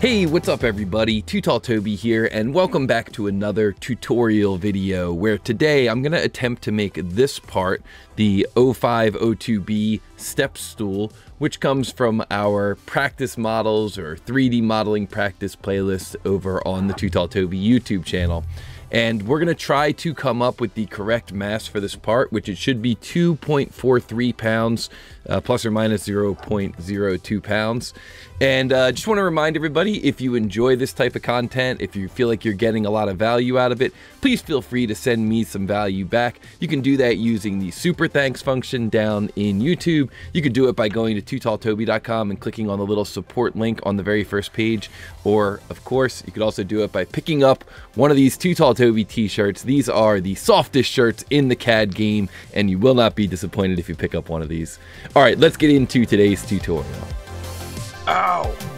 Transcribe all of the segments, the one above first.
Hey, what's up everybody? Too Tall Toby here and welcome back to another tutorial video where today I'm to attempt to make this part, the 0502B step stool, which comes from our practice models or 3D modeling practice playlist over on the Too Tall Toby YouTube channel and we're to try to come up with the correct mass for this part, which it should be 2.43 pounds, uh, plus or minus 0.02 pounds. And uh, just want to remind everybody, if you enjoy this type of content, if you feel like you're getting a lot of value out of it, please feel free to send me some value back. You can do that using the super thanks function down in YouTube. You can do it by going to tootalltoby.com and clicking on the little support link on the very first page. Or, of course, you could also do it by picking up one of these Too Tall Toby t-shirts. These are the softest shirts in the CAD game, and you will not be disappointed if you pick up one of these. All right, let's get into today's tutorial. Ow!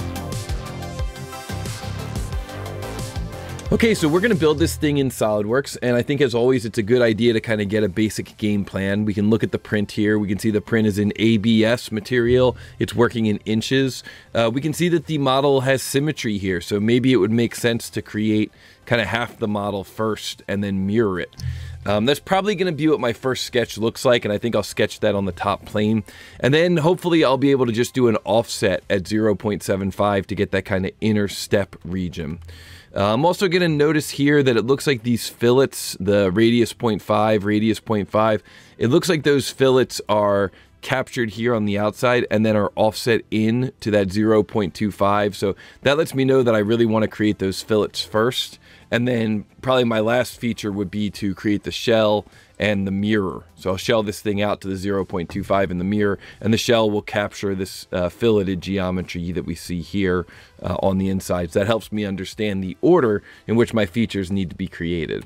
Okay, so we're going to build this thing in SolidWorks, and I think as always, it's a good idea to kind of get a basic game plan. We can look at the print here. We can see the print is in ABS material. It's working in inches. Uh, we can see that the model has symmetry here, so maybe it would make sense to create kind of half the model first and then mirror it. Um, that's probably going to be what my first sketch looks like, and I think I'll sketch that on the top plane. And then hopefully I'll be able to just do an offset at 0.75 to get that kind of inner step region. Uh, I'm also going to notice here that it looks like these fillets, the radius 0.5, radius 0.5, it looks like those fillets are captured here on the outside and then are offset in to that 0.25. So that lets me know that I really want to create those fillets first. And then probably my last feature would be to create the shell and the mirror. So I'll shell this thing out to the 0.25 in the mirror, and the shell will capture this uh, filleted geometry that we see here uh, on the inside. So that helps me understand the order in which my features need to be created.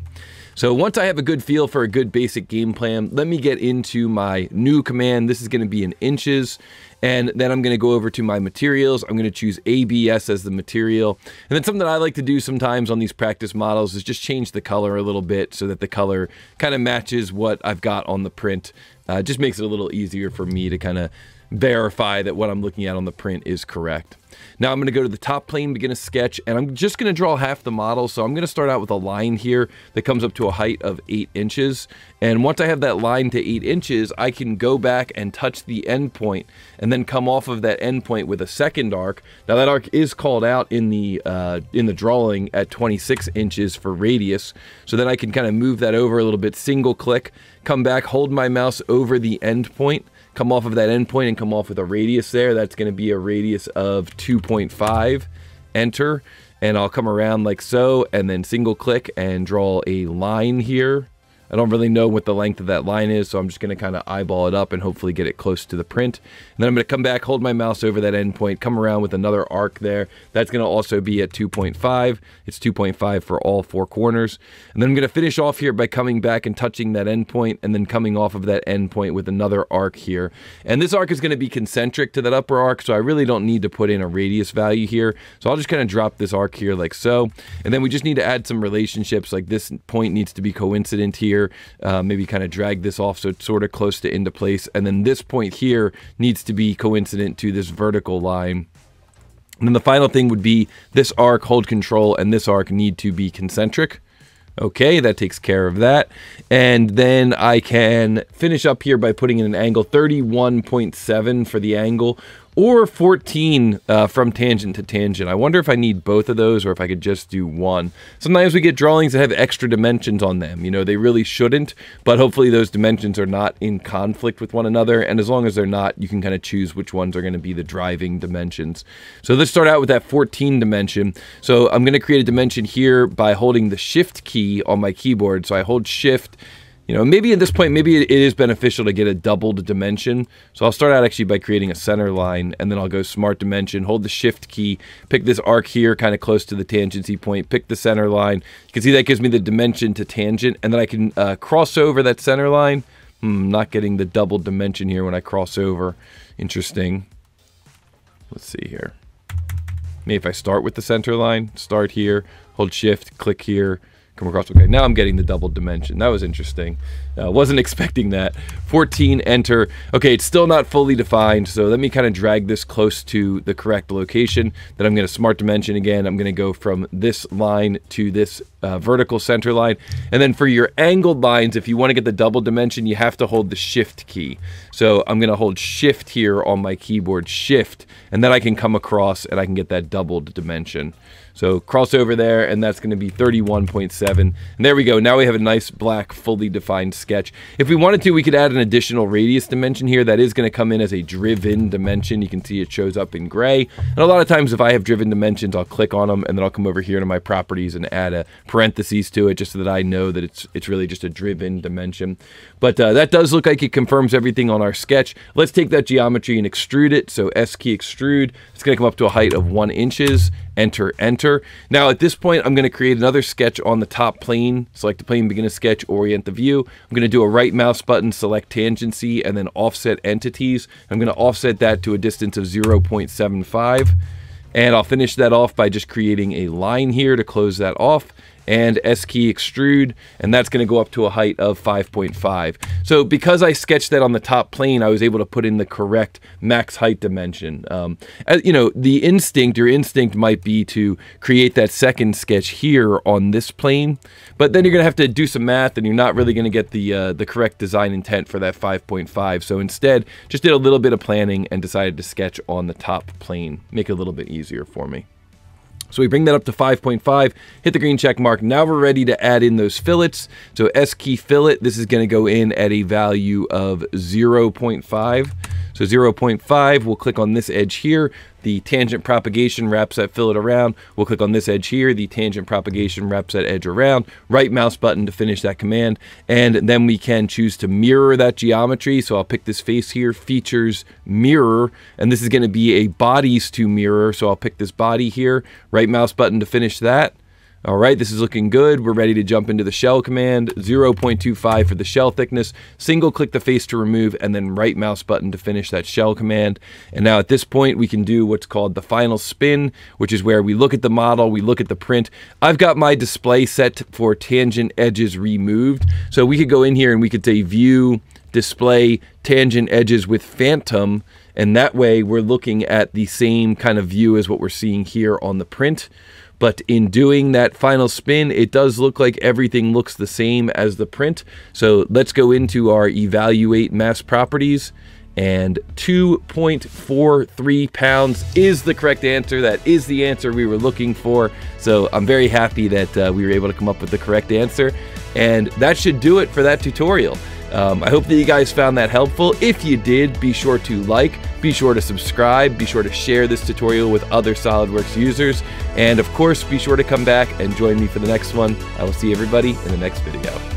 So once I have a good feel for a good basic game plan, let me get into my new command. This is going to be in inches. And then I'm going to go over to my materials. I'm going to choose ABS as the material. And then something that I like to do sometimes on these practice models is just change the color a little bit so that the color kind of matches what I've got on the print. Uh, just makes it a little easier for me to kind of verify that what I'm looking at on the print is correct. Now I'm going to go to the top plane, begin a sketch, and I'm just going to draw half the model. So I'm going to start out with a line here that comes up to a height of 8 inches. And once I have that line to 8 inches, I can go back and touch the end point and then come off of that end point with a second arc. Now that arc is called out in the, uh, in the drawing at 26 inches for radius. So then I can kind of move that over a little bit, single click, come back, hold my mouse over the end point, come off of that endpoint and come off with a radius there. That's going to be a radius of 2.5. Enter. And I'll come around like so and then single click and draw a line here I don't really know what the length of that line is, so I'm just going to kind of eyeball it up and hopefully get it close to the print. And then I'm going to come back, hold my mouse over that endpoint, come around with another arc there. That's going to also be at 2.5. It's 2.5 for all four corners. And then I'm going to finish off here by coming back and touching that endpoint and then coming off of that endpoint with another arc here. And this arc is going to be concentric to that upper arc, so I really don't need to put in a radius value here. So I'll just kind of drop this arc here like so. And then we just need to add some relationships, like this point needs to be coincident here here, uh, maybe kind of drag this off so it's sort of close to into place. And then this point here needs to be coincident to this vertical line. And then the final thing would be this arc, hold control, and this arc need to be concentric. Okay, that takes care of that. And then I can finish up here by putting in an angle 31.7 for the angle, or 14 uh, from tangent to tangent. I wonder if I need both of those or if I could just do one. Sometimes we get drawings that have extra dimensions on them. You know, they really shouldn't, but hopefully those dimensions are not in conflict with one another. And as long as they're not, you can kind of choose which ones are going to be the driving dimensions. So let's start out with that 14 dimension. So I'm going to create a dimension here by holding the shift key on my keyboard. So I hold shift you know, maybe at this point, maybe it is beneficial to get a doubled dimension. So I'll start out actually by creating a center line, and then I'll go smart dimension, hold the shift key, pick this arc here kind of close to the tangency point, pick the center line. You can see that gives me the dimension to tangent, and then I can uh, cross over that center line. Hmm, not getting the double dimension here when I cross over. Interesting. Let's see here. Maybe if I start with the center line, start here, hold shift, click here, come across. Okay, now I'm getting the double dimension. That was interesting. Uh, wasn't expecting that. 14, enter. Okay, it's still not fully defined, so let me kind of drag this close to the correct location. Then I'm going to smart dimension again. I'm going to go from this line to this uh, vertical center line. And then for your angled lines, if you want to get the double dimension, you have to hold the shift key. So I'm going to hold shift here on my keyboard, shift, and then I can come across and I can get that doubled dimension. So cross over there, and that's going to be 31.7. And there we go. Now we have a nice black, fully defined sketch. If we wanted to, we could add an additional radius dimension here. That is going to come in as a driven dimension. You can see it shows up in gray. And a lot of times if I have driven dimensions, I'll click on them, and then I'll come over here to my properties and add a parentheses to it just so that I know that it's, it's really just a driven dimension. But uh, that does look like it confirms everything on our sketch. Let's take that geometry and extrude it. So S key extrude. It's going to come up to a height of one inches enter, enter. Now at this point, I'm going to create another sketch on the top plane. Select the plane, begin a sketch, orient the view. I'm going to do a right mouse button, select tangency, and then offset entities. I'm going to offset that to a distance of 0.75. And I'll finish that off by just creating a line here to close that off and S key extrude, and that's going to go up to a height of 5.5. So because I sketched that on the top plane, I was able to put in the correct max height dimension. Um, as, you know, the instinct, your instinct might be to create that second sketch here on this plane, but then you're going to have to do some math, and you're not really going to get the uh, the correct design intent for that 5.5. So instead, just did a little bit of planning and decided to sketch on the top plane, make it a little bit easier for me. So we bring that up to 5.5, hit the green check mark. Now we're ready to add in those fillets. So S key fillet, this is going to go in at a value of 0.5. So 0.5, we'll click on this edge here. The tangent propagation wraps that fillet around. We'll click on this edge here. The tangent propagation wraps that edge around. Right mouse button to finish that command. And then we can choose to mirror that geometry. So I'll pick this face here, features, mirror. And this is going to be a bodies to mirror. So I'll pick this body here. Right mouse button to finish that. All right, this is looking good. We're ready to jump into the shell command. 0.25 for the shell thickness. Single click the face to remove and then right mouse button to finish that shell command. And now at this point, we can do what's called the final spin, which is where we look at the model, we look at the print. I've got my display set for tangent edges removed. So we could go in here and we could say view, display, tangent edges with phantom. And that way we're looking at the same kind of view as what we're seeing here on the print. But in doing that final spin, it does look like everything looks the same as the print. So let's go into our evaluate mass properties and 2.43 pounds is the correct answer. That is the answer we were looking for. So I'm very happy that uh, we were able to come up with the correct answer. And that should do it for that tutorial. Um, I hope that you guys found that helpful. If you did, be sure to like, be sure to subscribe, be sure to share this tutorial with other SOLIDWORKS users, and of course, be sure to come back and join me for the next one. I will see everybody in the next video.